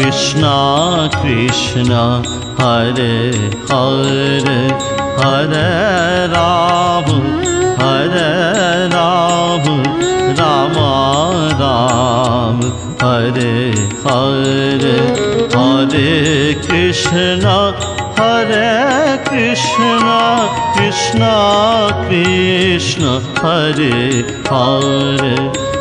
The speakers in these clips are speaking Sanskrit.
Krishna Krishna, Hare Hare Hare Ram Hare Ram Rama Ram Hare Hare Hare Krishna Hare Krishna Krishna Krishna Hare Hare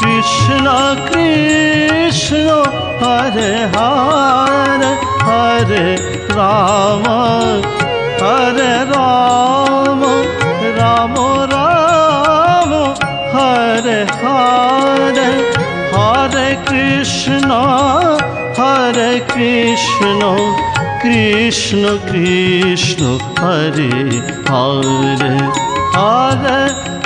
Krishna Krishna, Hare Hare, Hare Rama, Hare Rama, Rama Rama, Hare Hare. Hare Krishna, Hare Krishna, Krishna Krishna, Hare Hare, Hare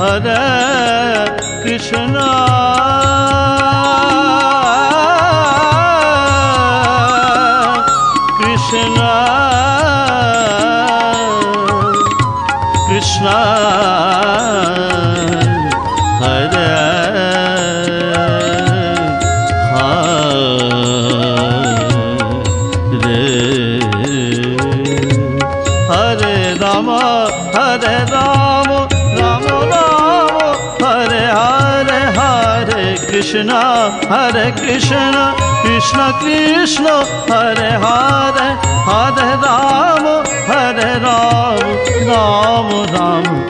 Hare Krishna Krishna Krishna Hare Hare Hare Ram Krishna Hare Krishna Krishna Krishna Hare Hare Hare Ram Hare Ram Ram Ram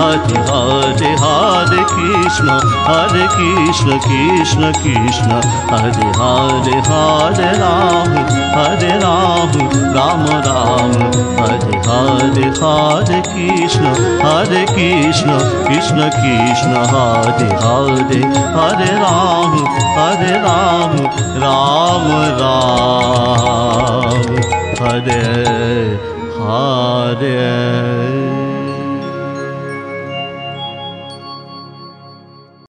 Hare Hare Hare Krishna Hare Krishna Krishna Krishna. Hare Hare Hare Ram Hare Ram Ram Ram. Hare Hare Hare Krishna Hare Krishna Krishna Krishna. Hare Hare Hare Ram Hare Ram Ram Ram. Hare Hare